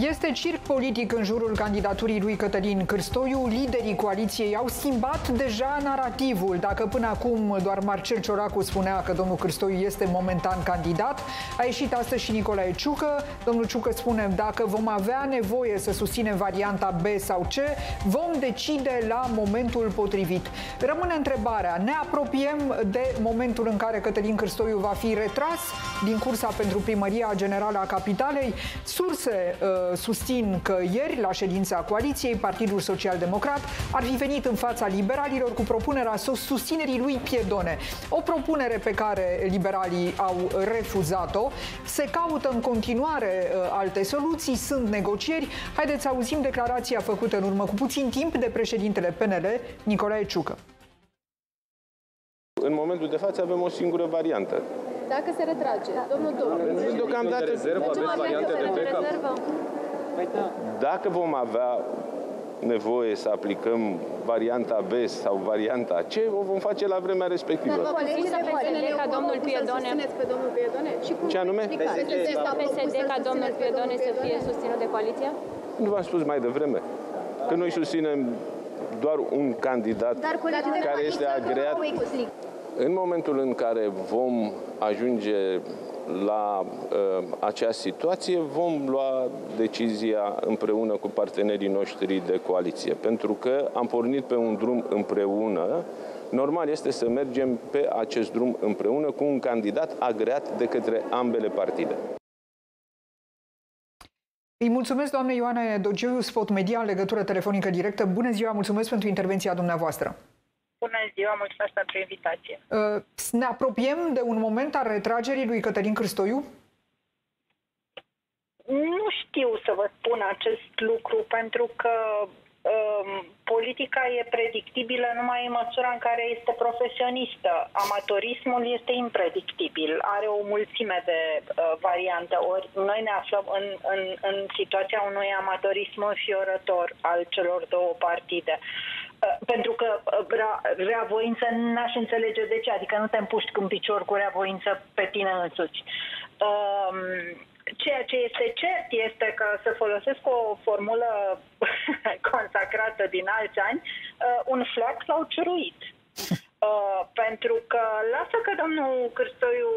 Este circ politic în jurul candidaturii lui Cătălin Cârstoiu. Liderii coaliției au schimbat deja narativul. Dacă până acum doar Marcel Cioracu spunea că domnul Cârstoiu este momentan candidat, a ieșit astăzi și Nicolae Ciucă. Domnul Ciucă spune, dacă vom avea nevoie să susținem varianta B sau C, vom decide la momentul potrivit. Rămâne întrebarea, ne apropiem de momentul în care Cătălin Cârstoiu va fi retras din cursa pentru primăria generală a capitalei? Surse uh, susțin că ieri, la ședința coaliției, Partidul Social Democrat ar fi venit în fața liberalilor cu propunerea susținerii lui Piedone. O propunere pe care liberalii au refuzat-o. Se caută în continuare uh, alte soluții, sunt negocieri. Haideți să auzim declarația făcută în urmă cu puțin timp de președintele PNL, Nicolae Ciucă. În momentul de față avem o singură variantă. Dacă se retrage, domnul Domnul. Deocamdată... Rezervă, aveți variante de rezervă? Păi da. Dacă vom avea nevoie să aplicăm varianta B sau varianta C, o vom face la vremea respectivă. Dar colegii PSD ca domnul Piedone. pe domnul Piedone? Și cum Ce anume? PSD ca domnul Piedone să fie susținut de coaliție? Nu v-am spus mai devreme că noi susținem doar un candidat care este agreat. În momentul în care vom ajunge la uh, acea situație, vom lua decizia împreună cu partenerii noștri de coaliție. Pentru că am pornit pe un drum împreună, normal este să mergem pe acest drum împreună cu un candidat agreat de către ambele partide. Îi mulțumesc, doamne Ioana Dogiu, Spot Media, în legătură telefonică directă. Bună ziua, mulțumesc pentru intervenția dumneavoastră. Bună ziua, mulțumesc pentru invitație. Uh, ne apropiem de un moment al retragerii lui Cătălin Cristoiu? Nu știu să vă spun acest lucru, pentru că um, politica e predictibilă numai în măsura în care este profesionistă. Amatorismul este impredictibil, are o mulțime de uh, variante. Ori noi ne aflăm în, în, în situația unui amatorism înfiorător al celor două partide. Uh, pentru că uh, reavoință n-aș înțelege de ce, adică nu te împuști cu un picior cu reavoință pe tine însuți. Um, ceea ce este cert este că să folosesc o formulă consacrată din alți ani, uh, un fleac s-au ciuruit. Uh, pentru că lasă că domnul Cârstoiu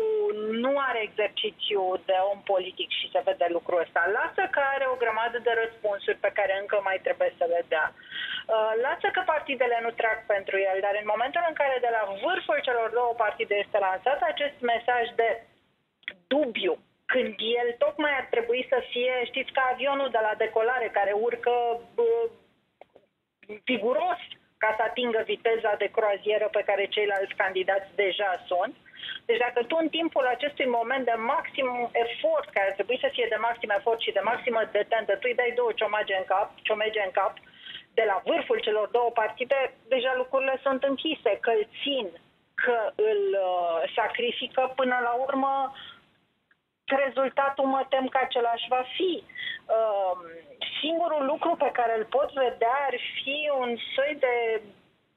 nu are exercițiu de om politic și se vede lucrul ăsta. Lasă că are o grămadă de răspunsuri pe care încă mai trebuie să le dea. Uh, lasă că partidele nu trag pentru el, dar în momentul în care de la vârful celor două partide este lansat acest mesaj de dubiu, când el tocmai ar trebui să fie, știți, ca avionul de la decolare care urcă uh, viguros ca să atingă viteza de croazieră pe care ceilalți candidați deja sunt. Deci dacă tu în timpul acestui moment de maxim efort, care ar trebui să fie de maxim efort și de maximă detentă, tu îi dai două ciomage în cap, ciomege în cap, de la vârful celor două partide, deja lucrurile sunt închise, că îl țin, că îl uh, sacrifică până la urmă rezultatul mă tem că același va fi. Uh, singurul lucru pe care îl pot vedea ar fi un soi de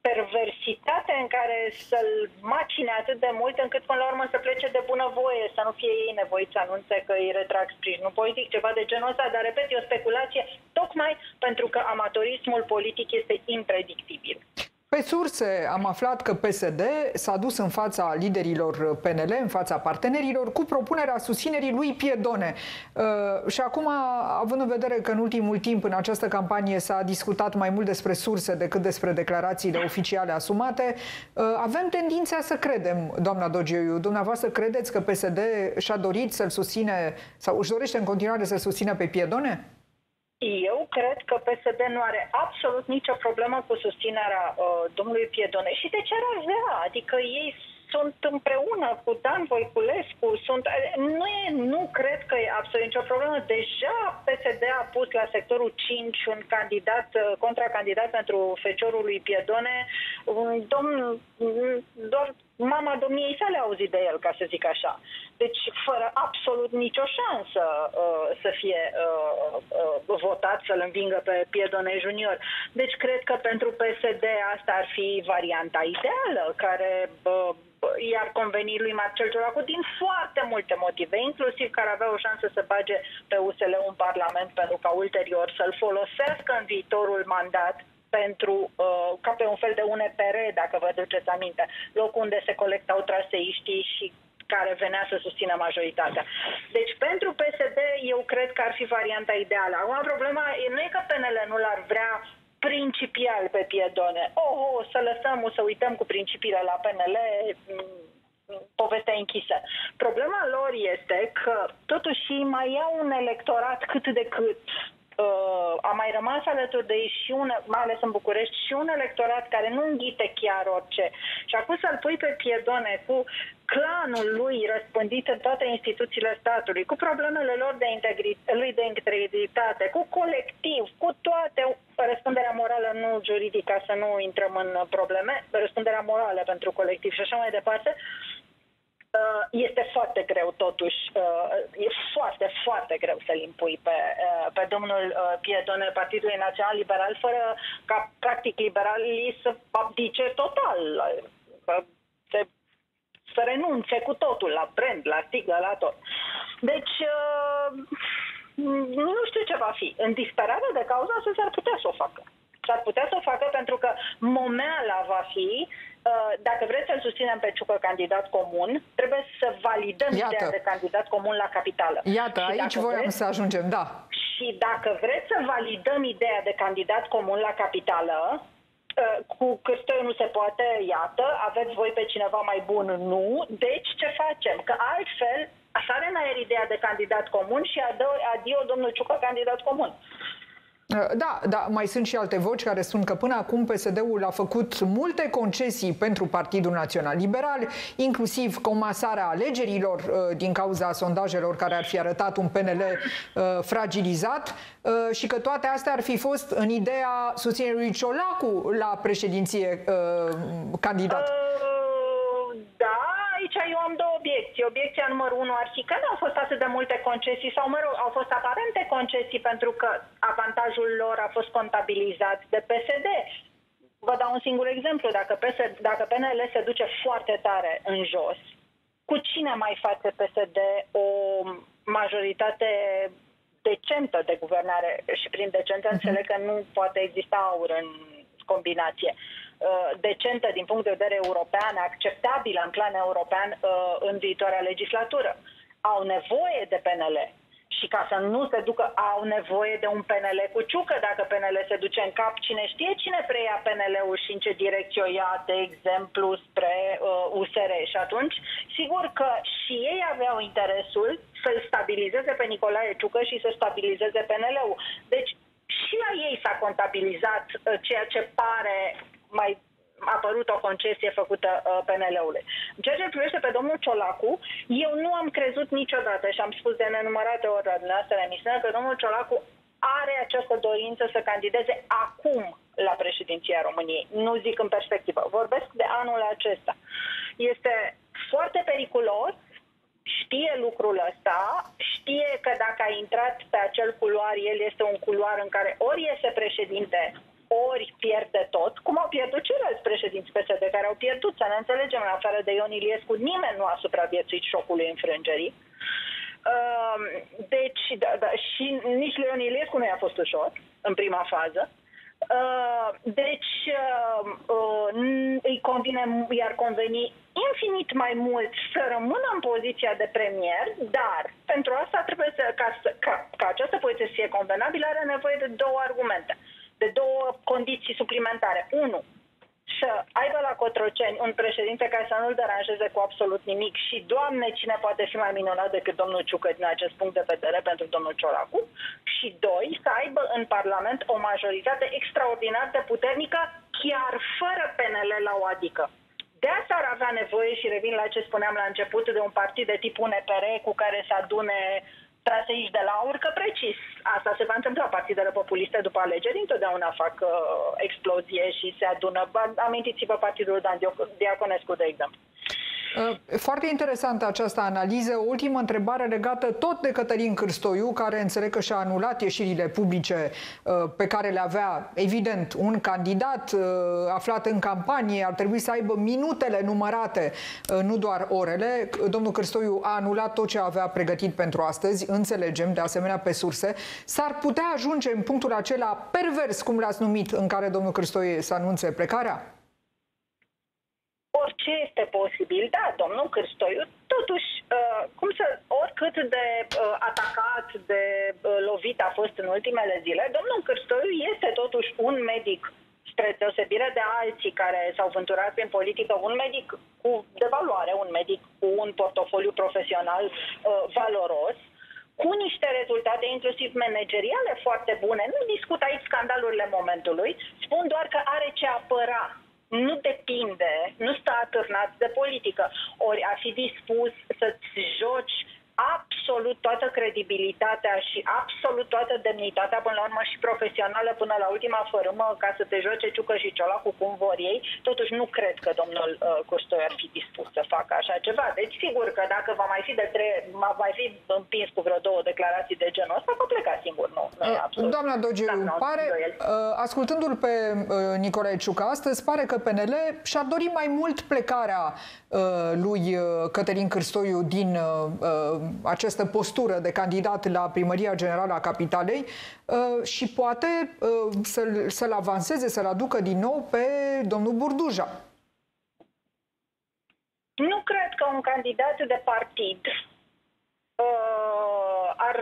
perversitate în care să-l macine atât de mult încât până la urmă să plece de bunăvoie, să nu fie ei nevoiți să anunțe că îi retrag sprijinul politic, ceva de genul ăsta, dar repet, e o speculație tocmai pentru că amatorismul politic este impredictibil. Pe surse am aflat că PSD s-a dus în fața liderilor PNL, în fața partenerilor, cu propunerea susținerii lui Piedone. Uh, și acum, având în vedere că în ultimul timp în această campanie s-a discutat mai mult despre surse decât despre declarațiile oficiale asumate, uh, avem tendința să credem, doamna Dogeiu, dumneavoastră credeți că PSD și-a dorit să-l susține sau își dorește în continuare să susțină pe Piedone? Eu cred că PSD nu are absolut nicio problemă cu susținerea uh, domnului Piedone. Și de ce ar avea? Adică ei sunt împreună cu Dan Voiculescu, sunt, nu, e, nu cred că e absolut nicio problemă. Deja PSD a pus la sectorul 5 un candidat, uh, contracandidat pentru feciorul lui Piedone, un domn, doar mama domniei sale a auzit de el, ca să zic așa. Deci, fără absolut nicio șansă uh, să fie uh, uh, votat, să-l învingă pe Piedone Junior. Deci, cred că pentru PSD asta ar fi varianta ideală, care uh, iar conveni lui Marcel Ciolacu din foarte multe motive, inclusiv care avea o șansă să bage pe USL un parlament pentru ca ulterior să-l folosească în viitorul mandat pentru, uh, ca pe un fel de UNPR, dacă vă duceți aminte, locul unde se colectau traseiștii și care venea să susțină majoritatea. Deci pentru PSD eu cred că ar fi varianta ideală. Acum problema nu e că PNL nu l-ar vrea principial pe piedone. Oh, oh, să lăsăm, să uităm cu principiile la PNL, mm, povestea închisă. Problema lor este că totuși mai iau un electorat cât de cât uh, a mai rămas alături de ei și un, mai ales în București, și un electorat care nu înghite chiar orice. Și acum să-l pui pe piedone cu clanul lui răspândit în toate instituțiile statului, cu problemele lor de integritate, lui de integritate, cu colectiv, cu toate, răspunderea morală, nu juridică, să nu intrăm în probleme, răspunderea morală pentru colectiv și așa mai departe, Uh, este foarte greu totuși, uh, e foarte, foarte greu să-l impui pe, uh, pe domnul Piedone, Partidului Național Liberal, fără ca practic liberalii să abdice total, să, să renunțe cu totul la brand, la stigă, la tot. Deci, nu știu ce va fi. În disperare de cauza asta s-ar putea să o facă. S-ar putea să o facă pentru că momeala va fi Uh, dacă vreți să-l susținem pe Ciucă candidat comun, trebuie să validăm Iată. ideea de candidat comun la capitală. Iată, și aici voiam vreți, să ajungem, da. Și dacă vreți să validăm ideea de candidat comun la capitală, uh, cu Cârstoi nu se poate, iată, aveți voi pe cineva mai bun, nu. Deci ce facem? Că altfel sare în aer ideea de candidat comun și adio domnul Ciucă candidat comun. Uh, da, da, mai sunt și alte voci care spun că până acum PSD-ul a făcut multe concesii pentru Partidul Național Liberal, inclusiv comasarea alegerilor uh, din cauza sondajelor care ar fi arătat un PNL uh, fragilizat și că toate astea ar fi fost în ideea susținerii lui Ciolacu la președinție candidat. Da, aici eu am două obiecții. Obiecția numărul unu ar fi că nu au fost atât de multe concesii sau, mă rog, au fost aparente concesii pentru că avantajul lor a fost contabilizat de PSD. Vă dau un singur exemplu. Dacă, PSD, dacă PNL se duce foarte tare în jos, cu cine mai face PSD o majoritate decentă de guvernare? Și prin decentă mhm. înțeleg că nu poate exista aur în combinație. Uh, decentă din punct de vedere european, acceptabilă în plan european uh, în viitoarea legislatură. Au nevoie de PNL și ca să nu se ducă, au nevoie de un PNL cu ciucă. Dacă PNL se duce în cap, cine știe cine preia PNL-ul și în ce direcție o ia, de exemplu, spre uh, USR. Și atunci, sigur că și ei aveau interesul să-l stabilizeze pe Nicolae Ciucă și să stabilizeze PNL-ul. Deci, și la ei s-a contabilizat uh, ceea ce pare mai a apărut o concesie făcută uh, PNL-ului. În ceea ce privește pe domnul Ciolacu, eu nu am crezut niciodată și am spus de nenumărate ori la dumneavoastră emisiune că domnul Ciolacu are această dorință să candideze acum la președinția României. Nu zic în perspectivă. Vorbesc de anul acesta. Este foarte periculos știe lucrul ăsta, știe că dacă a intrat pe acel culoar, el este un culoar în care ori iese președinte, ori pierde tot, cum au pierdut ceilalți președinți PSD care au pierdut, să ne înțelegem, în afară de Ion Iliescu, nimeni nu a supraviețuit șocului înfrângerii. Ehm, deci, da, da, și nici Leon Iliescu nu i-a fost ușor în prima fază. Ehm, deci, ehm, îi convine, i-ar conveni infinit mai mult să rămână în poziția de premier, dar pentru asta trebuie să, ca, ca, ca această poziție să fie convenabilă, are nevoie de două argumente de două condiții suplimentare. Unu, să aibă la Cotroceni un președinte care să nu-l deranjeze cu absolut nimic și, Doamne, cine poate fi mai minunat decât domnul Ciucă din acest punct de vedere pentru domnul Ciolacu și, doi, să aibă în Parlament o majoritate extraordinar de puternică, chiar fără PNL la o adică. De asta ar avea nevoie, și revin la ce spuneam la început, de un partid de tip UNPR cu care să adune traseiști de la aur, că precis asta se va întâmpla. Partidele populiste după alegeri întotdeauna fac uh, explozie și se adună. Amintiți-vă partidul Dan Diaconescu, de exemplu. Uh, foarte interesantă această analiză. O ultimă întrebare legată tot de Cătălin Cârstoiu, care înțeleg că și-a anulat ieșirile publice uh, pe care le avea, evident, un candidat uh, aflat în campanie, ar trebui să aibă minutele numărate, nu doar orele. Domnul Cârstoiu a anulat tot ce avea pregătit pentru astăzi, înțelegem, de asemenea pe surse. S-ar putea ajunge în punctul acela pervers, cum l-ați numit, în care domnul Cârstoiu să anunțe plecarea? Orice este posibil, da, domnul Cârstoiu, totuși, uh, cum să, oricât de uh, atacat, de uh, lovit a fost în ultimele zile, domnul Cârstoiu este totuși un medic spre deosebire de alții care s-au vânturat prin politică, un medic cu de valoare, un medic cu un portofoliu profesional uh, valoros, cu niște rezultate, inclusiv manageriale, foarte bune. Nu discut aici scandalurile momentului, spun doar că are ce apăra nu depinde, nu stă atârnat de politică. Ori a fi dispus să-ți joci absolut toată credibilitatea și absolut toată demnitatea până la urmă și profesională până la ultima fărâmă ca să te joace ciucă și ciola cu cum vor ei, totuși nu cred că domnul uh, Costoi ar fi dispus să facă așa ceva. Deci sigur că dacă va mai fi de trei, va mai fi împins cu vreo două declarații de genul ăsta, va pleca singur, nu. nu uh, absolut. Doamna Dogiu, da, pare, uh, ascultându-l pe uh, Nicolae Ciucă astăzi, pare că PNL și-ar dori mai mult plecarea uh, lui uh, Cătălin Cârstoiu din uh, uh această postură de candidat la Primăria Generală a Capitalei uh, și poate uh, să-l, să-l avanseze, să-l aducă din nou pe domnul Burduja. Nu cred că un candidat de partid uh, ar,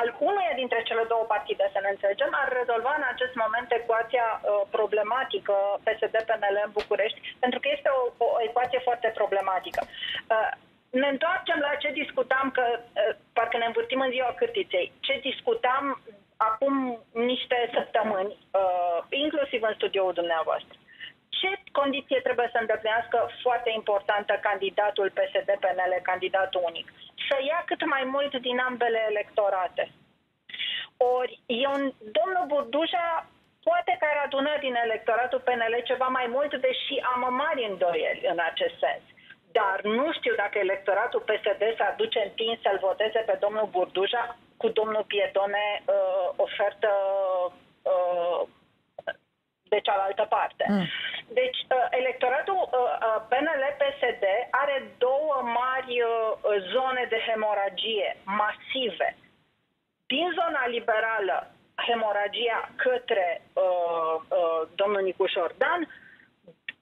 al unuia dintre cele două partide, să ne înțelegem, ar rezolva în acest moment ecuația uh, problematică PSD-PNL în București, pentru că este o, o ecuație foarte problematică. Uh, ne întoarcem la ce discutam, că parcă ne învârtim în ziua cârtiței, ce discutam acum niște săptămâni, inclusiv în studioul dumneavoastră. Ce condiție trebuie să îndeplinească foarte importantă candidatul PSD-PNL, candidatul unic? Să ia cât mai mult din ambele electorate. Ori eu, domnul Burduja poate că ar aduna din electoratul PNL ceva mai mult, deși am mari îndoieli în acest sens dar nu știu dacă electoratul PSD s-ar duce în timp să-l voteze pe domnul Burduja cu domnul Piedone uh, ofertă uh, de cealaltă parte. Mm. Deci, uh, electoratul uh, uh PNL-PSD are două mari uh, zone de hemoragie masive. Din zona liberală, hemoragia către uh, uh, domnul Nicușor Dan,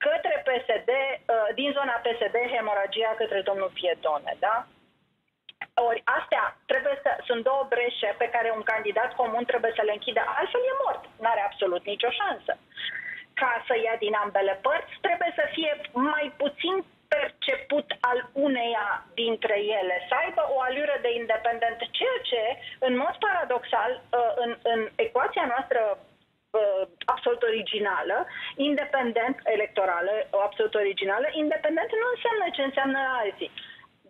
către PSD, uh, din zona PSD, hemoragia către domnul Piedone, da? Ori astea trebuie să, sunt două breșe pe care un candidat comun trebuie să le închidă, altfel e mort, nu are absolut nicio șansă. Ca să ia din ambele părți, trebuie să fie mai puțin perceput al uneia dintre ele, să aibă o alură de independent, ceea ce, în mod paradoxal, uh, în, în ecuația noastră uh, absolut originală, independent electorală, o absolut originală, independent nu înseamnă ce înseamnă alții.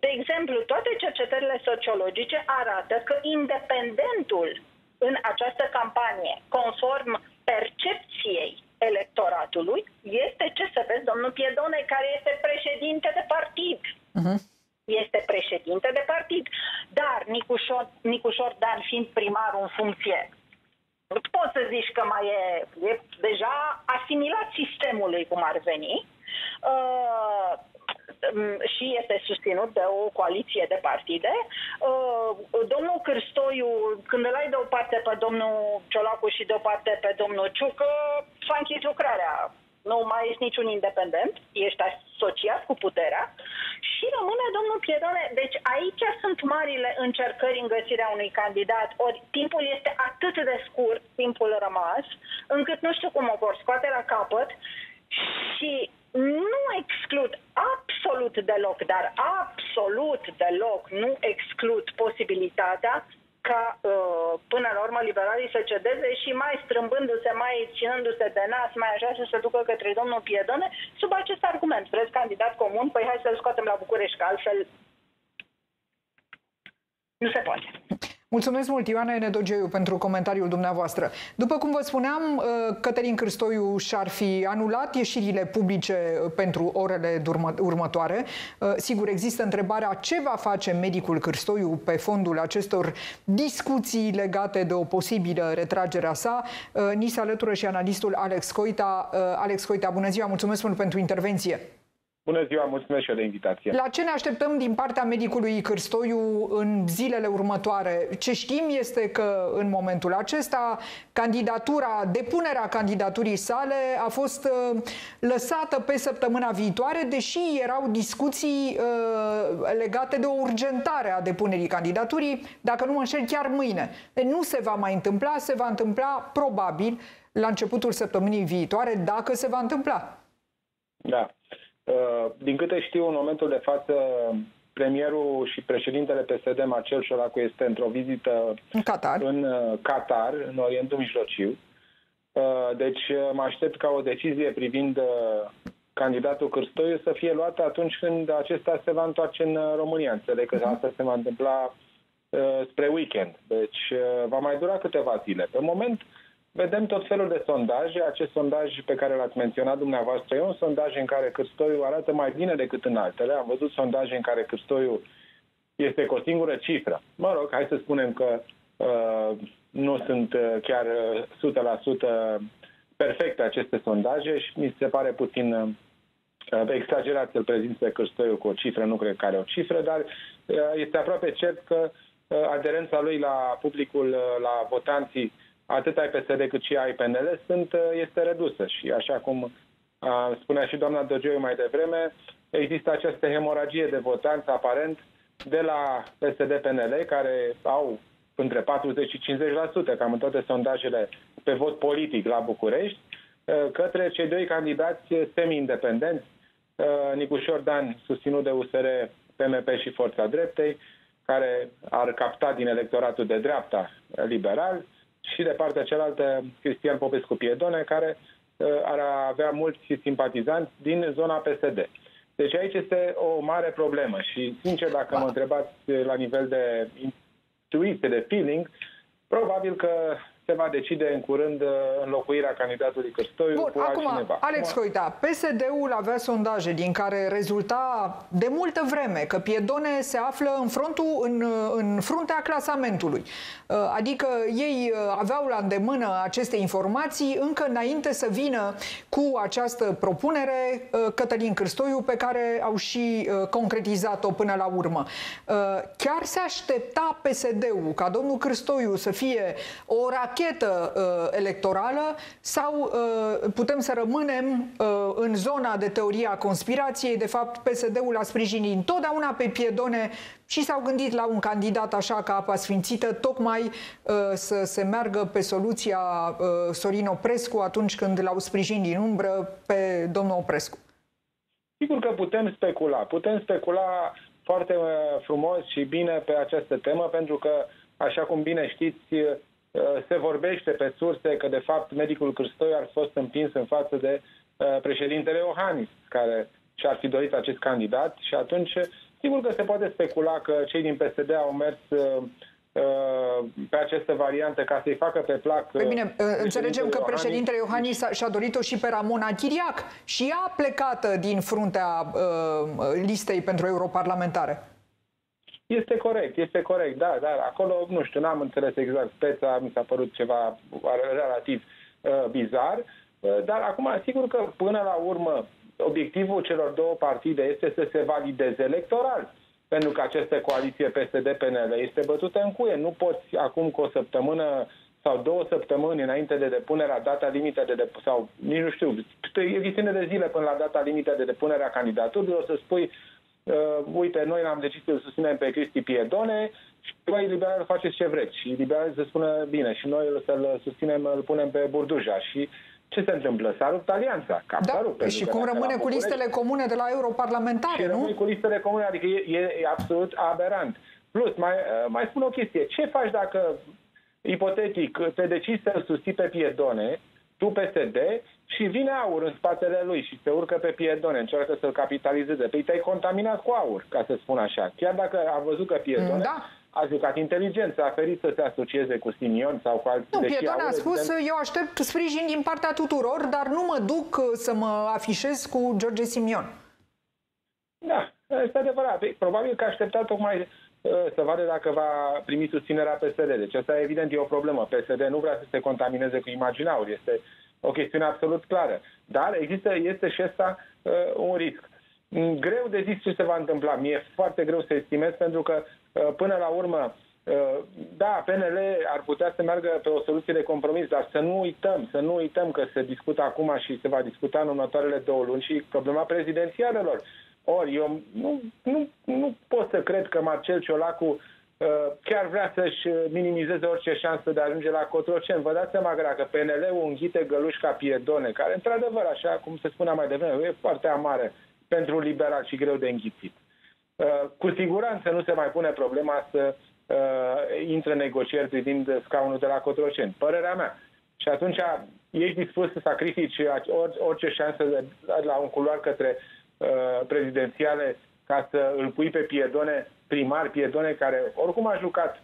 De exemplu, toate cercetările sociologice arată că independentul în această campanie, conform percepției electoratului, este, ce să vezi, domnul Piedone, care este președinte de partid. Uh-huh. Este președinte de partid. Dar Nicușor, Nicușor Dan, fiind primar în funcție nu poți să zici că mai e, e deja asimilat sistemului cum ar veni uh, și este susținut de o coaliție de partide. Uh, domnul Cârstoiu, când îl ai de o parte pe domnul Ciolacu și de o parte pe domnul Ciucă, s-a închis lucrarea nu mai ești niciun independent, ești asociat cu puterea și rămâne domnul Piedone. Deci aici sunt marile încercări în găsirea unui candidat, ori timpul este atât de scurt, timpul rămas, încât nu știu cum o vor scoate la capăt și nu exclud absolut deloc, dar absolut deloc nu exclud posibilitatea ca uh, până la urmă liberalii să cedeze și mai strâmbându-se, mai ținându-se de nas, mai așa să se ducă către domnul Piedone, sub acest argument. Vreți candidat comun? Păi hai să-l scoatem la București, că altfel nu se poate. Mulțumesc mult, Ioana Enedogeiu, pentru comentariul dumneavoastră. După cum vă spuneam, uh, Cătălin Cârstoiu și-ar fi anulat ieșirile publice uh, pentru orele următoare. Uh, sigur, există întrebarea ce va face medicul Cârstoiu pe fondul acestor discuții legate de o posibilă retragere a sa. Ni se alătură și analistul Alex Coita. Alex Coita, bună ziua, mulțumesc mult pentru intervenție. Bună ziua, mulțumesc și eu de invitație. La ce ne așteptăm din partea medicului Cârstoiu în zilele următoare? Ce știm este că în momentul acesta candidatura, depunerea candidaturii sale a fost uh, lăsată pe săptămâna viitoare, deși erau discuții uh, legate de o urgentare a depunerii candidaturii, dacă nu mă înșel, chiar mâine. Deci nu se va mai întâmpla, se va întâmpla probabil la începutul săptămânii viitoare, dacă se va întâmpla. Da. Uh, din câte știu, în momentul de față, premierul și președintele PSD, Marcel Șolacu, este într-o vizită în Qatar, în uh, Qatar, în Orientul Mijlociu. Uh, deci mă aștept ca o decizie privind candidatul Cârstoiu să fie luată atunci când acesta se va întoarce în România. Înțeleg că mhm. asta se va întâmpla spre weekend. Deci va mai dura câteva zile. Pe moment, vedem tot felul de sondaje. Acest sondaj pe care l-ați menționat dumneavoastră e un sondaj în care Cârstoiu arată mai bine decât în altele. Am văzut sondaje în care Cârstoiu este cu o singură cifră. Mă rog, hai să spunem că uh, nu sunt uh, chiar 100% uh, perfecte aceste sondaje și mi se pare puțin uh, exagerat să-l prezint pe Cârstoiu cu o cifră, nu cred că are o cifră, dar uh, este aproape cert că uh, aderența lui la publicul, uh, la votanții atât ai PSD cât și ai PNL sunt, uh, este redusă. Și așa cum uh, spunea și doamna Dogeu mai devreme, există această hemoragie de votanți aparent de la PSD-PNL care au între 40 și 50%, cam în toate sondajele pe vot politic la București, uh, către cei doi candidați semi-independenți, Nicușor Dan, susținut de USR, PMP și Forța Dreptei, care ar capta din electoratul de dreapta liberal, și de partea cealaltă Cristian Popescu Piedone, care uh, ar avea mulți simpatizanți din zona PSD. Deci aici este o mare problemă și, sincer, dacă mă întrebați la nivel de intuiție, de feeling, probabil că se va decide în curând uh, înlocuirea candidatului Căstoiu Bun, cu acum, altcineva. Alex Coita, PSD-ul avea sondaje din care rezulta de multă vreme că Piedone se află în, frontul, în, în fruntea clasamentului. Uh, adică ei uh, aveau la îndemână aceste informații încă înainte să vină cu această propunere Cătălin Cârstoiu pe care au și concretizat-o până la urmă. Chiar se aștepta PSD-ul ca domnul Cârstoiu să fie o rachetă uh, electorală sau uh, putem să rămânem uh, în zona de teoria conspirației. De fapt, PSD-ul a sprijinit întotdeauna pe piedone și s-au gândit la un candidat așa ca apa sfințită, tocmai uh, să se meargă pe soluția uh, Sorin Oprescu atunci când l-au sprijinit din umbră pe domnul Oprescu. Sigur că putem specula. Putem specula foarte uh, frumos și bine pe această temă, pentru că, așa cum bine știți, Uh, se vorbește pe surse că, de fapt, medicul Cârstoi ar fi fost împins în față de uh, președintele Iohannis, care și-ar fi dorit acest candidat și atunci, sigur că se poate specula că cei din PSD au mers uh, pe această variantă ca să-i facă pe plac. Păi bine, înțelegem că președintele Iohannis și-a dorit-o și pe Ramona Chiriac și ea plecată din fruntea uh, listei pentru europarlamentare. Este corect, este corect, da, dar acolo, nu știu, n-am înțeles exact. Speța, mi s-a părut ceva relativ uh, bizar, uh, dar acum, sigur că până la urmă, obiectivul celor două partide este să se valideze electoral, pentru că această coaliție PSD-PNL este bătută în cuie. Nu poți acum cu o săptămână sau două săptămâni înainte de depunerea data limită de depunere, sau nici nu știu, e de zile până la data limită de depunere a candidaturilor, să spui uh, uite, noi am decis să susținem pe Cristi Piedone și voi liberal faceți ce vreți. Și liberal să spună bine și noi să-l susținem, îl punem pe Burduja. Și ce se întâmplă? S-a rupt alianța. Cam da, rupt, și cum rămâne cu listele comune de la europarlamentare, și nu? cu listele comune, adică e, e absolut aberant. Plus, mai, uh, mai spun o chestie. Ce faci dacă, ipotetic, te decizi să-l susții pe Piedone, tu PSD, și vine aur în spatele lui și se urcă pe piedone, încearcă să-l capitalizeze. Păi te-ai contaminat cu aur, ca să spun așa. Chiar dacă a văzut că piedone, da. a jucat inteligență, a ferit să se asocieze cu Simion sau cu alții. Nu, Piedone a spus, evident... eu aștept sprijin din partea tuturor, dar nu mă duc uh, să mă afișez cu George Simion. Da, este adevărat. Probabil că aștepta tocmai uh, să vadă dacă va primi susținerea PSD. Deci asta evident e o problemă. PSD nu vrea să se contamineze cu imaginauri. Este o chestiune absolut clară. Dar există, este și asta uh, un risc. Mm, greu de zis ce se va întâmpla. Mi-e foarte greu să estimez pentru că uh, până la urmă uh, da, PNL ar putea să meargă pe o soluție de compromis, dar să nu uităm, să nu uităm că se discută acum și se va discuta în următoarele două luni și problema prezidențialelor. Ori eu nu, nu, nu pot să cred că Marcel Ciolacu uh, chiar vrea să-și minimizeze orice șansă de a ajunge la Cotroceni. Vă dați seama că dacă PNL-ul înghite găluși ca piedone, care într-adevăr, așa cum se spunea mai devreme, e foarte amară, pentru liberal și greu de înghițit. Uh, cu siguranță nu se mai pune problema să uh, intre negocieri privind scaunul de la Cotroceni. Părerea mea. Și atunci ești dispus să sacrifici orice șansă de, la un culoar către uh, prezidențiale ca să îl pui pe Piedone, primar Piedone, care oricum a jucat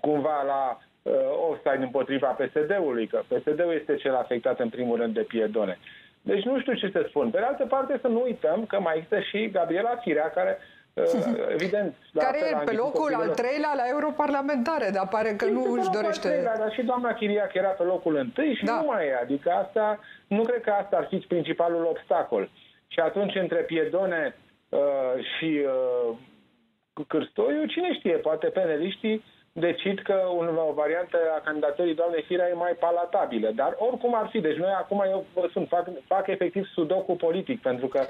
cumva la uh, offside împotriva PSD-ului, că PSD-ul este cel afectat în primul rând de Piedone. Deci nu știu ce să spun. Pe de altă parte să nu uităm că mai există și Gabriela Firea, care uh, evident. Care e pe locul al treilea la europarlamentare, dar pare că nu își dorește... Treilea, dar și doamna Chiria era pe locul întâi și da. nu mai e. Adică asta, nu cred că asta ar fi principalul obstacol. Și atunci între Piedone uh, și uh, Cârstoiu, cine știe, poate peneliștii decid că o variantă a candidaturii doamnei Firea e mai palatabilă. Dar oricum ar fi. Deci noi acum eu vă sunt, fac, fac efectiv sudoku politic, pentru că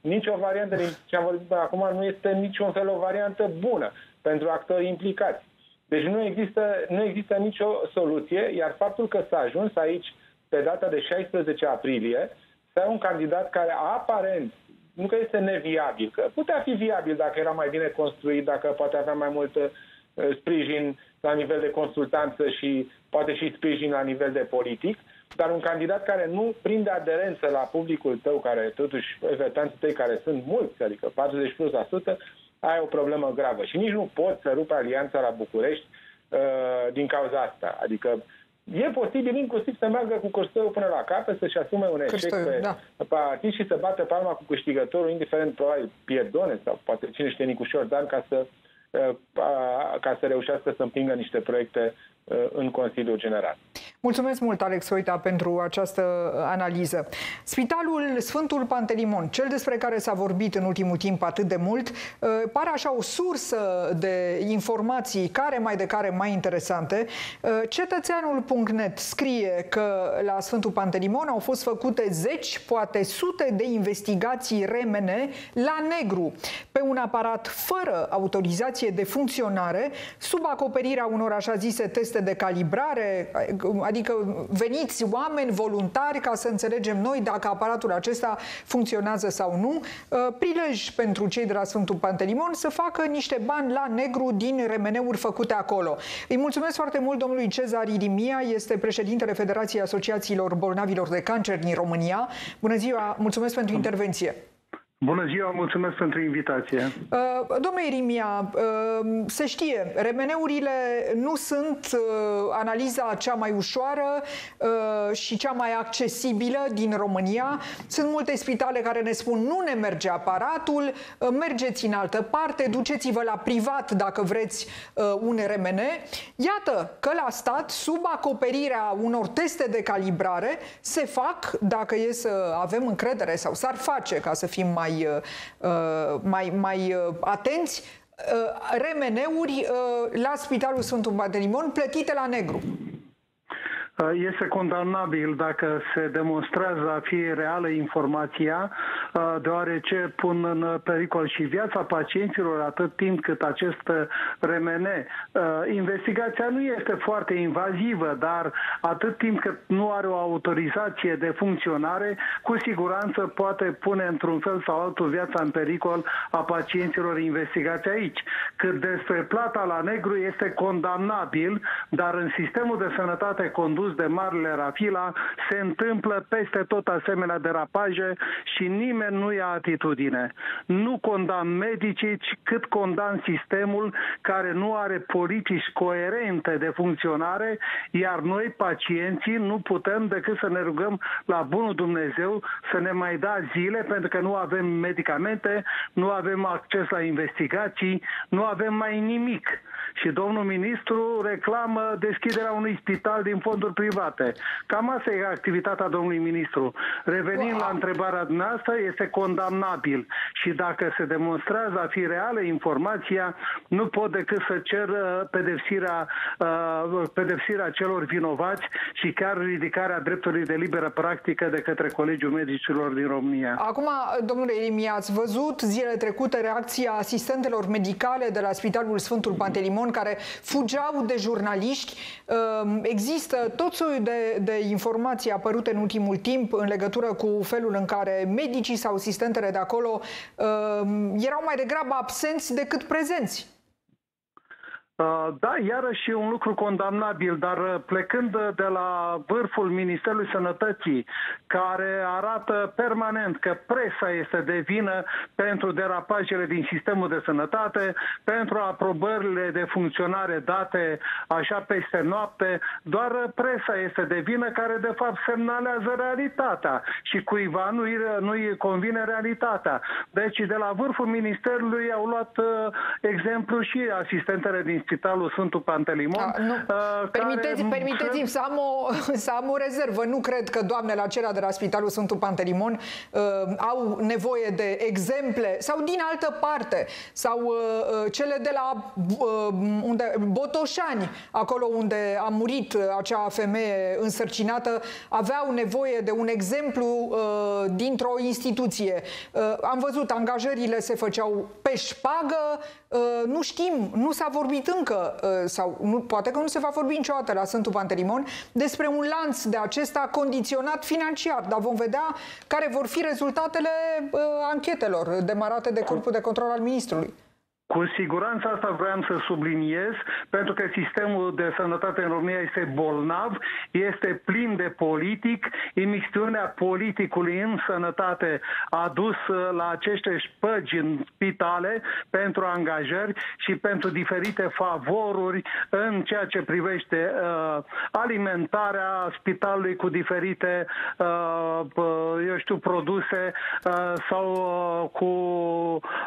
nicio variantă din ce am vorbit până acum nu este niciun fel o variantă bună pentru actorii implicați. Deci nu există, nu există nicio soluție, iar faptul că s-a ajuns aici pe data de 16 aprilie, să ai un candidat care aparent, nu că este neviabil, că putea fi viabil dacă era mai bine construit, dacă poate avea mai multă Uh, sprijin la nivel de consultanță și poate și sprijin la nivel de politic, dar un candidat care nu prinde aderență la publicul tău, care totuși, votanții tăi care sunt mulți, adică 40 plus la sută, ai o problemă gravă. Și nici nu poți să rupi alianța la București uh, din cauza asta. Adică e posibil inclusiv să meargă cu Costoiu până la capăt, să-și asume un eșec pe da. partid și să bată palma cu câștigătorul, indiferent probabil Pierdone sau poate cine știe Nicușor Dan, ca să Uh, ca să reușească să împingă niște proiecte uh, în Consiliul General. Mulțumesc mult, Alex Oita, pentru această analiză. Spitalul Sfântul Pantelimon, cel despre care s-a vorbit în ultimul timp atât de mult, uh, pare așa o sursă de informații care mai de care mai interesante. Cetățeanul.net scrie că la Sfântul Pantelimon au fost făcute zeci, poate sute de investigații remene la negru, pe un aparat fără autorizație de funcționare, sub acoperirea unor așa zise teste de calibrare, adică veniți oameni voluntari ca să înțelegem noi dacă aparatul acesta funcționează sau nu, uh, prilej pentru cei de la Sfântul Pantelimon să facă niște bani la negru din remeneuri făcute acolo. Îi mulțumesc foarte mult domnului Cezar Irimia, este președintele Federației Asociațiilor Bolnavilor de Cancer din România. Bună ziua, mulțumesc pentru intervenție. Bună ziua, mulțumesc pentru invitație. Uh, domnule Irimia, uh, se știe, remeneurile nu sunt uh, analiza cea mai ușoară uh, și cea mai accesibilă din România. Sunt multe spitale care ne spun nu ne merge aparatul, uh, mergeți în altă parte, duceți-vă la privat dacă vreți uh, un RMN. Iată că la stat, sub acoperirea unor teste de calibrare, se fac, dacă e să avem încredere sau s-ar face ca să fim mai mai, uh, mai, mai uh, atenți, uh, remeneuri la Spitalul Sfântul Bartolomeu plătite la negru. Uh, este condamnabil dacă se demonstrează a fi reală informația, uh, deoarece pun în pericol și viața pacienților atât timp cât acest RMN. Uh, investigația nu este foarte invazivă, dar atât timp cât nu are o autorizație de funcționare, cu siguranță poate pune într-un fel sau altul viața în pericol a pacienților investigați aici. Cât despre plata la negru este condamnabil, dar în sistemul de sănătate condus condus de Marele Rafila, se întâmplă peste tot asemenea derapaje și nimeni nu ia atitudine. Nu condamn medicii, ci cât condamn sistemul care nu are politici coerente de funcționare, iar noi, pacienții, nu putem decât să ne rugăm la bunul Dumnezeu să ne mai da zile pentru că nu avem medicamente, nu avem acces la investigații, nu avem mai nimic și domnul ministru reclamă deschiderea unui spital din fonduri private. Cam asta e activitatea domnului ministru. Revenind wow. la întrebarea dumneavoastră, este condamnabil și dacă se demonstrează a fi reală informația, nu pot decât să cer uh, pedepsirea, uh, pedepsirea celor vinovați și chiar ridicarea dreptului de liberă practică de către Colegiul Medicilor din România. Acum, domnule Elimi, ați văzut zilele trecute reacția asistentelor medicale de la Spitalul Sfântul Pantelimon Român care fugeau de jurnaliști. Ehm, există tot soiul de, de informații apărute în ultimul timp în legătură cu felul în care medicii sau asistentele de acolo ehm, erau mai degrabă absenți decât prezenți. Uh, da, iarăși e un lucru condamnabil, dar uh, plecând de la vârful Ministerului Sănătății, care arată permanent că presa este de vină pentru derapajele din sistemul de sănătate, pentru aprobările de funcționare date așa peste noapte, doar presa este de vină care de fapt semnalează realitatea și cuiva nu-i, nu-i convine realitatea. Deci de la vârful Ministerului au luat uh, exemplu și asistentele din Spitalul Sfântul Pantelimon. Da, nu. Uh, Permiteți, care... Permiteți-mi să am, o, să am o rezervă. Nu cred că doamnele acelea de la Spitalul Sfântul Pantelimon uh, au nevoie de exemple sau din altă parte sau uh, uh cele de la uh, unde, Botoșani, acolo unde a murit uh, acea femeie însărcinată, aveau nevoie de un exemplu uh, dintr-o instituție. Uh, am văzut, angajările se făceau pe șpagă, uh, nu știm, nu s-a vorbit încă, uh, sau nu, poate că nu se va vorbi niciodată la Sfântul Pantelimon, despre un lanț de acesta condiționat financiar, dar vom vedea care vor fi rezultatele uh, anchetelor demarate de Corpul de Control al Ministrului. Cu siguranță asta vreau să subliniez, pentru că sistemul de sănătate în România este bolnav, este plin de politic, imixtiunea politicului în sănătate a dus la aceste șpăgi în spitale pentru angajări și pentru diferite favoruri în ceea ce privește uh, alimentarea spitalului cu diferite, uh, eu știu, produse uh, sau uh, cu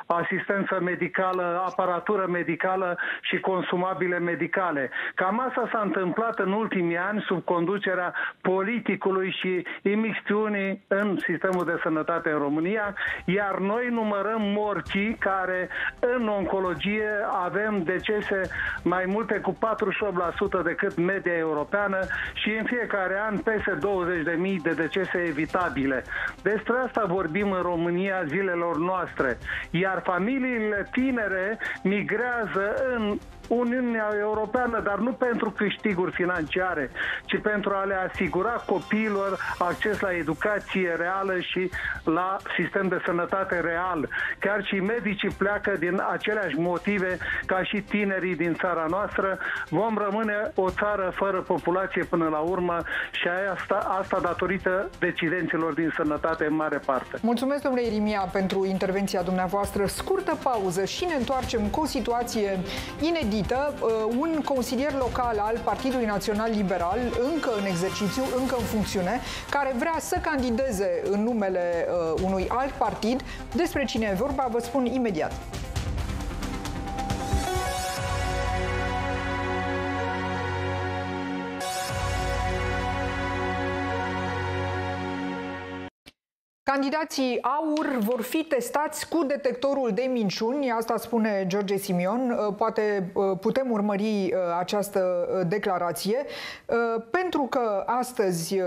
asistență medicală aparatură medicală și consumabile medicale. Cam asta s-a întâmplat în ultimii ani sub conducerea politicului și imixtiunii în sistemul de sănătate în România, iar noi numărăm morții care în oncologie avem decese mai multe cu 48% decât media europeană și în fiecare an peste 20.000 de decese evitabile. Despre asta vorbim în România zilelor noastre. Iar familiile tinere care migrează în Uniunea Europeană, dar nu pentru câștiguri financiare, ci pentru a le asigura copiilor acces la educație reală și la sistem de sănătate real. Chiar și medicii pleacă din aceleași motive ca și tinerii din țara noastră. Vom rămâne o țară fără populație până la urmă și asta, asta datorită decidenților din sănătate în mare parte. Mulțumesc, domnule Irimia, pentru intervenția dumneavoastră. Scurtă pauză și ne întoarcem cu o situație inedită invită uh, un consilier local al Partidului Național Liberal, încă în exercițiu, încă în funcțiune, care vrea să candideze în numele uh, unui alt partid. Despre cine e vorba, vă spun imediat. Candidații AUR vor fi testați cu detectorul de minciuni, asta spune George Simion. Uh, poate uh, putem urmări uh, această declarație, pentru că astăzi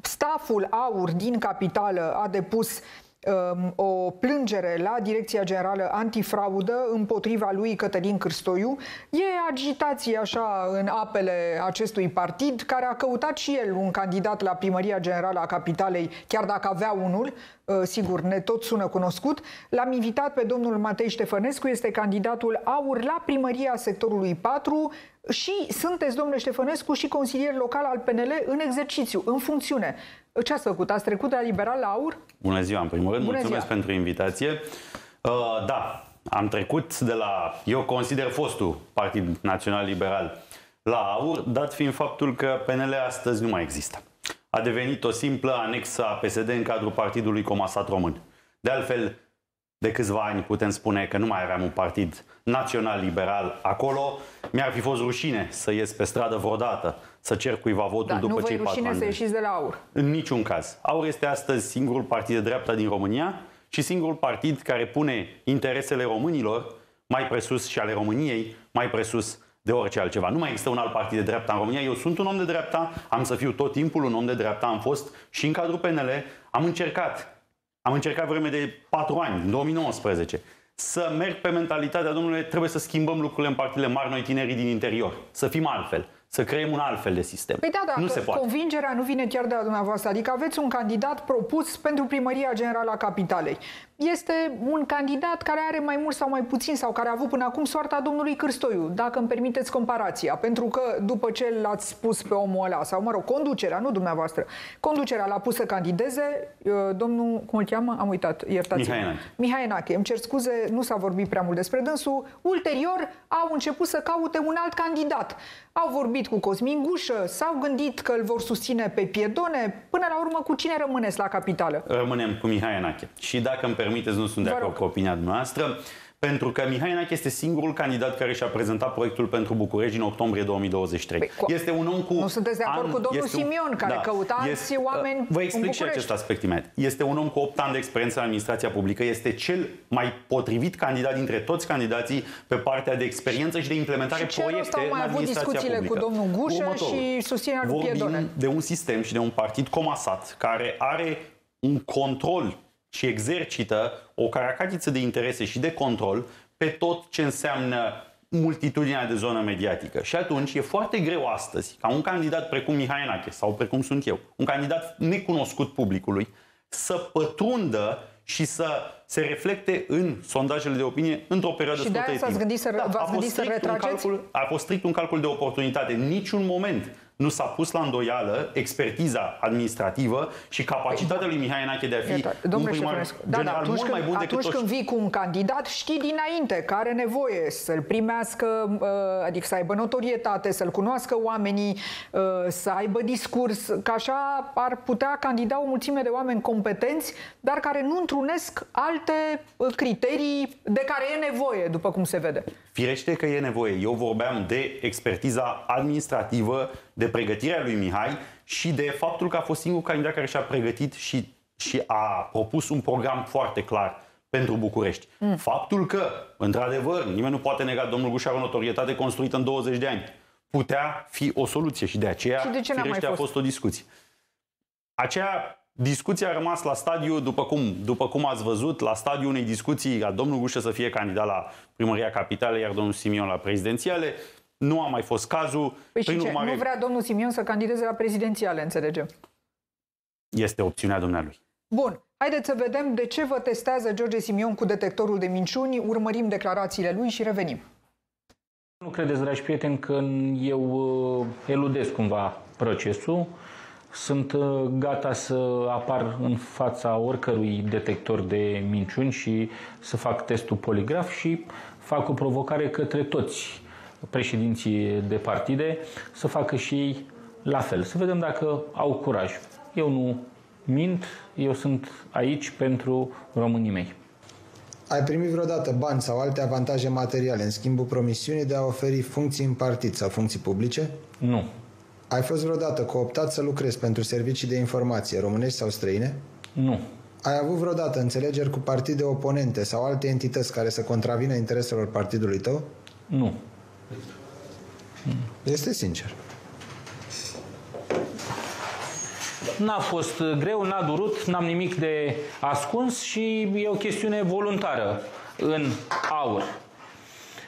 staful AUR din capitală a depus um, o plângere la Direcția Generală Antifraudă împotriva lui Cătălin Cârstoiu. E agitație așa în apele acestui partid, care a căutat și el un candidat la primăria generală a capitalei, chiar dacă avea unul, uh, sigur, ne tot sună cunoscut. L-am invitat pe domnul Matei Ștefănescu, este candidatul AUR la primăria sectorului 4 și sunteți, domnule Ștefănescu, și consilier local al PNL în exercițiu, în funcțiune. Ce ați făcut? Ați trecut de la liberal la aur? Bună ziua, în primul rând. Bună Mulțumesc ziua. pentru invitație. Uh, da, am trecut de la, eu consider fostul Partid Național Liberal, la aur, dat fiind faptul că PNL astăzi nu mai există. A devenit o simplă anexă a PSD în cadrul Partidului Comasat Român. De altfel, de câțiva ani putem spune că nu mai aveam un partid național-liberal acolo. Mi-ar fi fost rușine să ies pe stradă vreodată, să cer cuiva votul da, după cei patru ani. rușine să ieșiți de la AUR? În niciun caz. AUR este astăzi singurul partid de dreapta din România și singurul partid care pune interesele românilor mai presus și ale României, mai presus de orice altceva. Nu mai există un alt partid de dreapta în România. Eu sunt un om de dreapta, am să fiu tot timpul un om de dreapta, am fost și în cadrul PNL, am încercat am încercat vreme de patru ani, în 2019, să merg pe mentalitatea, domnule, trebuie să schimbăm lucrurile în partile mari, noi tinerii din interior, să fim altfel să creăm un alt fel de sistem. Păi da, da, nu se poate. convingerea nu vine chiar de la dumneavoastră. Adică aveți un candidat propus pentru primăria generală a capitalei. Este un candidat care are mai mult sau mai puțin sau care a avut până acum soarta domnului Cârstoiu, dacă îmi permiteți comparația. Pentru că după ce l-ați spus pe omul ăla, sau mă rog, conducerea, nu dumneavoastră, conducerea l-a pus să candideze, uh, domnul, cum îl cheamă? Am uitat, iertați Mihai Enache. Mihai Enache. Îmi cer scuze, nu s-a vorbit prea mult despre dânsul. Ulterior au început să caute un alt candidat. Au vorbit cu Cosmin Gușă, s-au gândit că îl vor susține pe Piedone. Până la urmă, cu cine rămâneți la capitală? Rămânem cu Mihai Enache. Și dacă îmi permiteți, nu sunt de acord cu opinia noastră. Pentru că Mihai Nache este singurul candidat care și-a prezentat proiectul pentru București în octombrie 2023. Păi, este un om cu... Nu sunteți de acord an, cu domnul Simion, un, care da, căuta alți oameni Vă explic și acest aspect imediat. Este un om cu 8 ani de experiență în administrația publică. Este cel mai potrivit candidat dintre toți candidații pe partea de experiență și de implementare și proiecte în mai avut discuțiile publică. cu domnul Gușă și susținerea lui Piedone. de un sistem și de un partid comasat care are un control și exercită o caracatiță de interese și de control pe tot ce înseamnă multitudinea de zonă mediatică. Și atunci e foarte greu astăzi ca un candidat precum Mihai Enache sau precum sunt eu, un candidat necunoscut publicului, să pătrundă și să se reflecte în sondajele de opinie într-o perioadă și scurtă de timp. gândit să, da, a, fost să retrageți? calcul, a fost strict un calcul de oportunitate. Niciun moment nu s-a pus la îndoială expertiza administrativă și capacitatea lui Mihai Enache de a fi Iată, un primar da, general da, atunci mult când, mai bun decât Atunci când vii cu un candidat, știi dinainte că are nevoie să-l primească, uh, adică să aibă notorietate, să-l cunoască oamenii, uh, să aibă discurs, că așa ar putea candida o mulțime de oameni competenți, dar care nu întrunesc alte uh, criterii de care e nevoie, după cum se vede. Firește că e nevoie. Eu vorbeam de expertiza administrativă, de pregătirea lui Mihai și de faptul că a fost singurul candidat care și-a pregătit și, și a propus un program foarte clar pentru București. Mm. Faptul că, într-adevăr, nimeni nu poate nega domnul Guș are o notorietate construită în 20 de ani. Putea fi o soluție și de aceea și de ce firește a fost o discuție. Aceea Discuția a rămas la stadiu, după cum, după cum ați văzut, la stadiu unei discuții a domnul Gușă să fie candidat la primăria capitală, iar domnul Simion la prezidențiale. Nu a mai fost cazul. Păi Prin și ce? Urmare, nu vrea domnul Simion să candideze la prezidențiale, înțelegem? Este opțiunea dumnealui. Bun. Haideți să vedem de ce vă testează George Simion cu detectorul de minciuni, urmărim declarațiile lui și revenim. Nu credeți, dragi prieteni, că eu uh, eludez cumva procesul. Sunt uh, gata să apar în fața oricărui detector de minciuni și să fac testul poligraf și fac o provocare către toți președinții de partide să facă și ei la fel. Să vedem dacă au curaj. Eu nu mint, eu sunt aici pentru românii mei. Ai primit vreodată bani sau alte avantaje materiale în schimbul promisiunii de a oferi funcții în partid sau funcții publice? Nu. Ai fost vreodată cooptat să lucrezi pentru servicii de informație, românești sau străine? Nu. Ai avut vreodată înțelegeri cu partide oponente sau alte entități care să contravină intereselor partidului tău? Nu. Este sincer. N-a fost greu, n-a durut, n-am nimic de ascuns și e o chestiune voluntară în aur.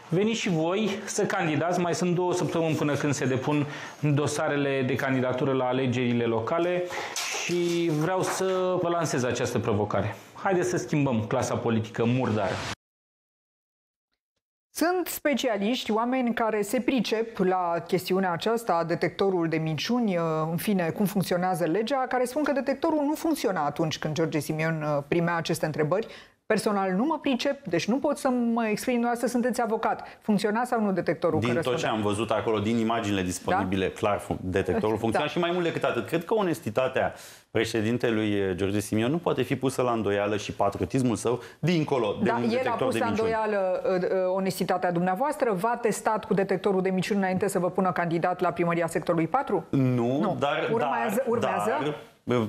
Veniți și voi să candidați, mai sunt două săptămâni până când se depun dosarele de candidatură la alegerile locale și vreau să vă lansez această provocare. Haideți să schimbăm clasa politică murdară. Sunt specialiști, oameni care se pricep la chestiunea aceasta, detectorul de minciuni, uh, în fine, cum funcționează legea, care spun că detectorul nu funcționa atunci când George Simion uh, primea aceste întrebări. Personal nu mă pricep, deci nu pot să mă exprim, dumneavoastră sunteți avocat. Funcționa sau nu detectorul? Din tot ce am văzut acolo, din imaginile disponibile, da? clar, detectorul funcționa da. și mai mult decât atât. Cred că onestitatea președintelui George Simion nu poate fi pusă la îndoială și patriotismul său dincolo de da, un el detector a pus de la minciuni. îndoială uh, uh, onestitatea dumneavoastră? V-a testat cu detectorul de minciuni înainte să vă pună candidat la primăria sectorului 4? Nu, Nu. dar... Urmează- dar, urmează? Dar,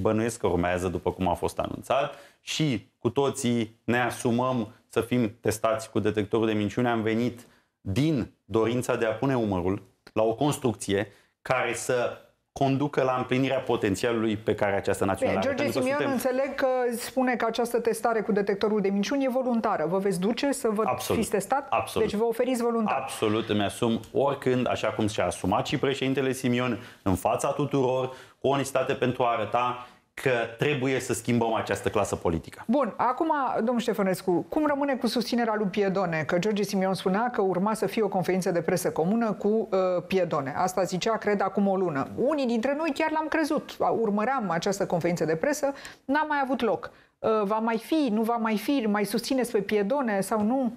bănuiesc că urmează după cum a fost anunțat și cu toții ne asumăm să fim testați cu detectorul de minciune. Am venit din dorința de a pune umărul la o construcție care să conducă la împlinirea potențialului pe care această națiune Bine, are. George Pentru că Simion suntem- înțeleg că spune că această testare cu detectorul de minciuni e voluntară. Vă veți duce să vă Absolut. fiți testat? Absolut. Deci vă oferiți voluntar. Absolut, îmi asum oricând, așa cum și-a asumat și președintele Simion în fața tuturor, cu onestitate pentru a arăta că trebuie să schimbăm această clasă politică. Bun, acum, domnul Ștefănescu, cum rămâne cu susținerea lui Piedone? Că George Simion spunea că urma să fie o conferință de presă comună cu uh, Piedone. Asta zicea, cred, acum o lună. Unii dintre noi chiar l-am crezut. Urmăream această conferință de presă, n-a mai avut loc. Uh, va mai fi, nu va mai fi, mai susțineți pe Piedone sau nu?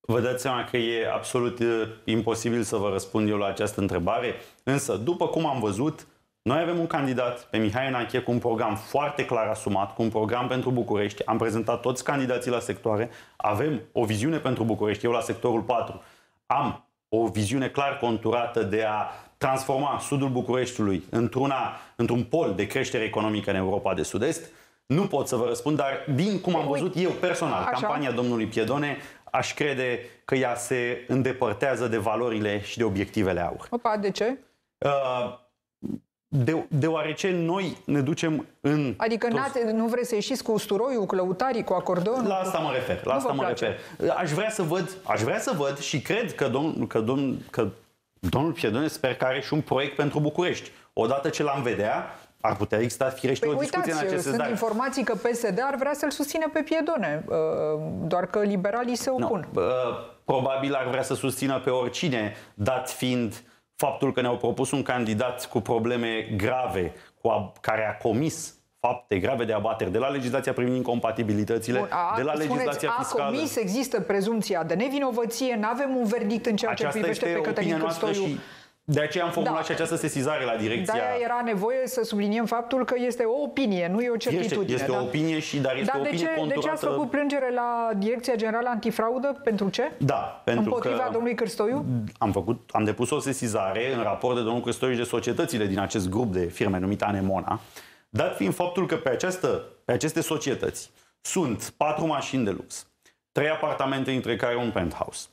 Vă dați seama că e absolut uh, imposibil să vă răspund eu la această întrebare, însă, după cum am văzut, noi avem un candidat pe Mihai Enache cu un program foarte clar asumat, cu un program pentru București. Am prezentat toți candidații la sectoare. Avem o viziune pentru București. Eu la sectorul 4 am o viziune clar conturată de a transforma sudul Bucureștiului într-una, într-un pol de creștere economică în Europa de Sud-Est. Nu pot să vă răspund, dar din cum am văzut eu personal, Așa. campania domnului Piedone, aș crede că ea se îndepărtează de valorile și de obiectivele aur. Opa, de ce? Uh, De, deoarece noi ne ducem în... Adică n-ați- nu vreți să ieșiți cu usturoiul, cu lăutarii, cu acordeonul? La asta mă refer. La Nu asta vă mă place? refer. Aș vrea să văd, aș vrea să văd și cred că, domn, că, domn, că domnul Piedone sper că are și un proiect pentru București. Odată ce l-am vedea, ar putea exista firește Păi o discuție uitați, în acest sens. sunt dar- informații că PSD ar vrea să-l susține pe Piedone, uh, doar că liberalii se opun. Nu, uh, probabil ar vrea să susțină pe oricine, dat fiind faptul că ne-au propus un candidat cu probleme grave, cu a, care a comis fapte grave de abateri de la legislația privind incompatibilitățile, Bun, a, de la spuneți, legislația a fiscală. comis, există prezumția de nevinovăție, nu avem un verdict în ceea ce Aceasta privește este pe Cătălin opinia noastră Cârstoiu. și de aceea am formulat Da. și această sesizare la direcția... De-aia era nevoie să subliniem faptul că este o opinie, nu e o Este, certitudine. este da? o opinie și dar este Dar o de opinie ce, de ce conturată... ați făcut plângere la Direcția Generală Antifraudă? Pentru ce? Da, pentru Împotriva că domnului Cârstoiu? am, făcut, am depus o sesizare în raport de domnul Cristoiu și de societățile din acest grup de firme numit Anemona, dat fiind faptul că pe, această, pe aceste societăți sunt patru mașini de lux, trei apartamente, dintre care un penthouse,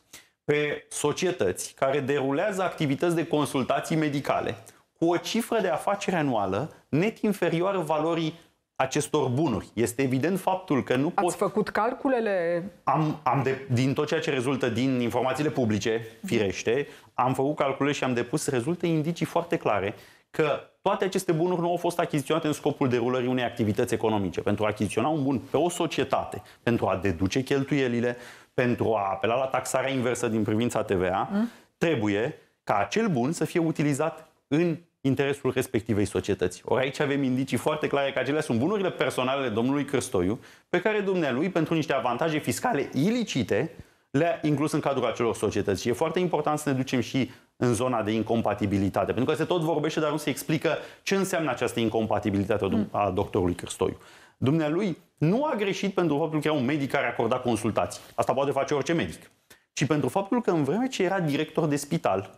pe societăți care derulează activități de consultații medicale cu o cifră de afacere anuală net inferioară valorii acestor bunuri. Este evident faptul că nu Ați poți... făcut calculele? Am, am de, din tot ceea ce rezultă din informațiile publice, firește, am făcut calcule și am depus, rezultă indicii foarte clare că toate aceste bunuri nu au fost achiziționate în scopul derulării unei activități economice. Pentru a achiziționa un bun pe o societate, pentru a deduce cheltuielile, pentru a apela la taxarea inversă din privința TVA, trebuie ca acel bun să fie utilizat în interesul respectivei societăți. Ori aici avem indicii foarte clare că acelea sunt bunurile personale ale domnului Crăstoiu, pe care dumnealui, pentru niște avantaje fiscale ilicite, le-a inclus în cadrul acelor societăți. Și e foarte important să ne ducem și în zona de incompatibilitate, pentru că se tot vorbește, dar nu se explică ce înseamnă această incompatibilitate a dom- a doctorului Crăstoiu. Dumnealui nu a greșit pentru faptul că era un medic care acorda consultații. Asta poate face orice medic. Ci pentru faptul că în vreme ce era director de spital,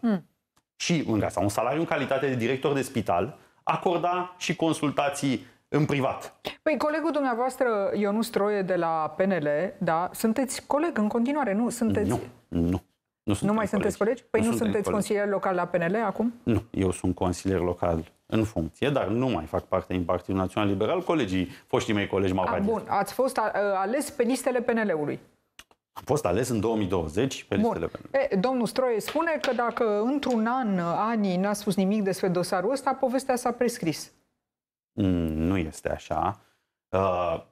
și în sau un salariu în calitate de director de spital, acorda și consultații în privat. Păi colegul dumneavoastră, Ionus Troie de la PNL, da, sunteți coleg în continuare, nu? Sunteți... Nu, nu. Nu, Nu mai sunteți colegi? Păi nu, suntem sunteți colegi. consilier local la PNL acum? Nu, eu sunt consilier local în funcție, dar nu mai fac parte din Partidul Național Liberal. Colegii, foștii mei colegi m-au A, bun, ați fost a, ales pe listele PNL-ului. Am fost ales în 2020 pe listele PNL. E, domnul Stroie spune că dacă într-un an, ani, n-a spus nimic despre dosarul ăsta, povestea s-a prescris. Mm, nu este așa. Uh,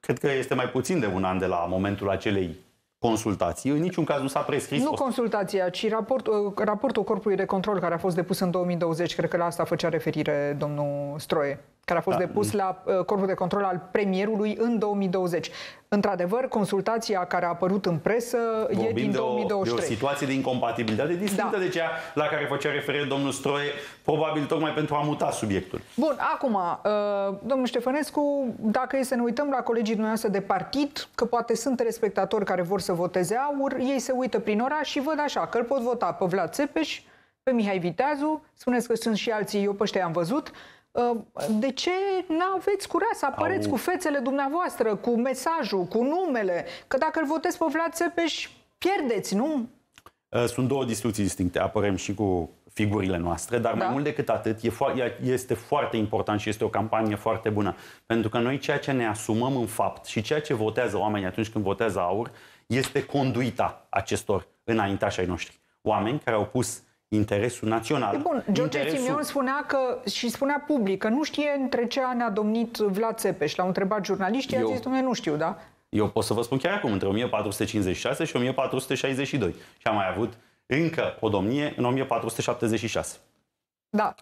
cred că este mai puțin de un an de la momentul acelei consultații. În niciun caz nu s-a prescris. Nu consultația, ci raport, uh, raportul Corpului de Control care a fost depus în 2020, cred că la asta făcea referire domnul Stroie care a fost da. depus la uh, Corpul de Control al premierului în 2020. Într-adevăr, consultația care a apărut în presă Vorbim e din de o, 2023. De o situație de incompatibilitate distinctă da. de cea la care făcea referire domnul Stroie, probabil tocmai pentru a muta subiectul. Bun, acum, uh, domnul Ștefănescu, dacă e să ne uităm la colegii dumneavoastră de partid, că poate sunt respectatori care vor să voteze aur, ei se uită prin oraș și văd așa, că îl pot vota pe Vlad Țepeș, pe Mihai Viteazu, spuneți că sunt și alții, eu pe ăștia am văzut, Uh, de ce nu aveți curaj să apăreți Au... cu fețele dumneavoastră, cu mesajul, cu numele? Că dacă îl votezi pe Vlad Țepeș, pierdeți, nu? Uh, sunt două discuții distincte. Apărăm și cu figurile noastre, dar da. mai mult decât atât, e fo- este foarte important și este o campanie foarte bună. Pentru că noi ceea ce ne asumăm în fapt și ceea ce votează oamenii atunci când votează aur, este conduita acestor înaintași ai noștri. Oameni care au pus interesul național. E bun, George interesul... Simion spunea că, și spunea public că nu știe între ce an a domnit Vlad Țepeș. L-au întrebat jurnaliștii, Eu... a zis, nu știu, da? Eu pot să vă spun chiar acum, între 1456 și 1462. Și am mai avut încă o domnie în 1476. Da,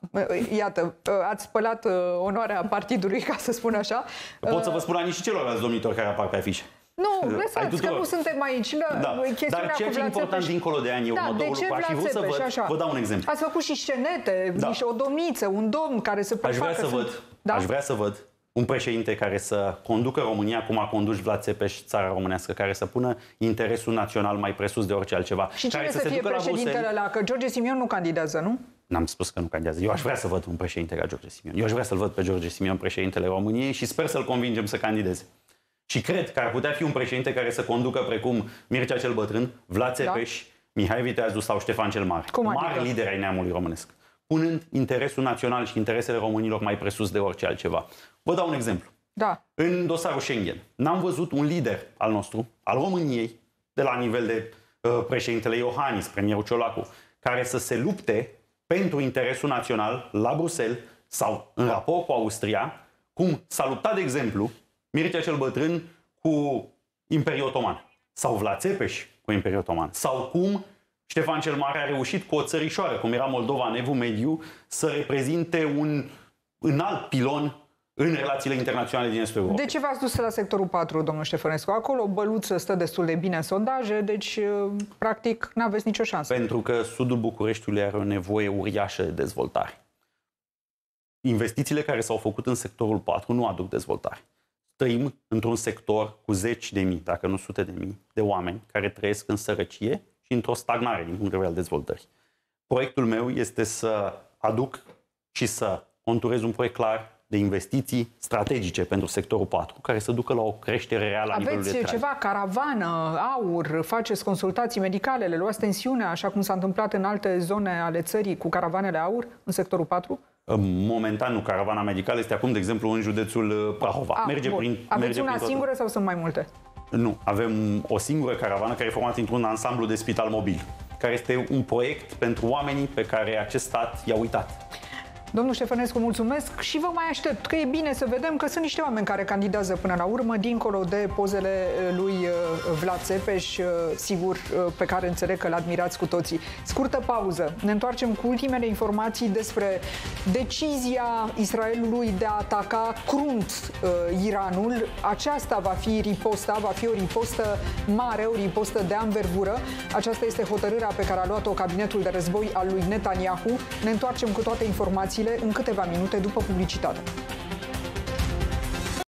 iată, ați spălat uh, onoarea partidului, ca să spun așa. Pot să vă spun anii și celorlalți domnitori care apar pe afișe. Nu, lăsați că nu suntem aici. Da. Dar ceea ce e important Țepeș... dincolo de ani, da, următorul lucru, și vrut să văd, așa. vă dau un exemplu. Ați făcut și scenete, da. și o domniță, un domn care să prefacă. Aș vrea să sunt... văd, da? aș vrea să văd un președinte care să conducă România cum a condus Vlad Țepeș țara românească, care să pună interesul național mai presus de orice altceva. Și cine care să, să fie președintele la Că George Simion nu candidează, nu? N-am spus că nu candidează. Eu aș vrea să văd un președinte ca George Simion. Eu aș vrea să-l văd pe George Simion președintele României și sper să-l convingem să candideze. Și cred că ar putea fi un președinte care să conducă precum Mircea cel Bătrân, Vlad da. Țepeș, da. Mihai Viteazu sau Ștefan cel Mare. Cum adică? Mari lideri ai neamului românesc. Punând interesul național și interesele românilor mai presus de orice altceva. Vă dau un exemplu. Da. În dosarul Schengen, n-am văzut un lider al nostru, al României, de la nivel de uh, președintele Iohannis, premierul Ciolacu, care să se lupte pentru interesul național la Bruxelles sau în raport cu Austria, cum s-a luptat, de exemplu, Mircea cel Bătrân cu Imperiul Otoman. Sau Vlad Țepeș cu Imperiul Otoman. Sau cum Ștefan cel Mare a reușit cu o țărișoară, cum era Moldova în Evul Mediu, să reprezinte un înalt pilon în relațiile internaționale din Estul Europei. De ce v-ați dus la sectorul 4, domnul Ștefănescu? Acolo băluță stă destul de bine în sondaje, deci practic nu aveți nicio șansă. Pentru că sudul Bucureștiului are o nevoie uriașă de dezvoltare. Investițiile care s-au făcut în sectorul 4 nu aduc dezvoltare trăim într-un sector cu zeci de mii, dacă nu sute de mii, de oameni care trăiesc în sărăcie și într-o stagnare din punct de vedere al dezvoltării. Proiectul meu este să aduc și să conturez un proiect clar de investiții strategice pentru sectorul 4, care să ducă la o creștere reală Aveți a nivelului de trai. ceva, caravană, aur, faceți consultații medicale, le luați tensiunea, așa cum s-a întâmplat în alte zone ale țării cu caravanele aur în sectorul 4? Momentan nu, caravana medicală este acum, de exemplu, în județul uh, Prahova. A, merge bun. prin, Aveți merge una prin singură sau sunt mai multe? Nu, avem o singură caravană care e formată într-un ansamblu de spital mobil, care este un proiect pentru oamenii pe care acest stat i-a uitat. Domnul Ștefănescu, mulțumesc și vă mai aștept, că e bine să vedem că sunt niște oameni care candidează până la urmă, dincolo de pozele eh, lui eh, Vlad Țepeș, eh, sigur, pe care înțeleg că l-admirați cu toții. Scurtă pauză. Ne întoarcem cu ultimele informații despre decizia Israelului de a ataca crunt uh, Iranul. Aceasta va fi riposta, va fi o ripostă mare, o ripostă de anvergură. Aceasta este hotărârea pe care a luat-o cabinetul de război al lui Netanyahu. Ne întoarcem cu toate informațiile în câteva minute după publicitate.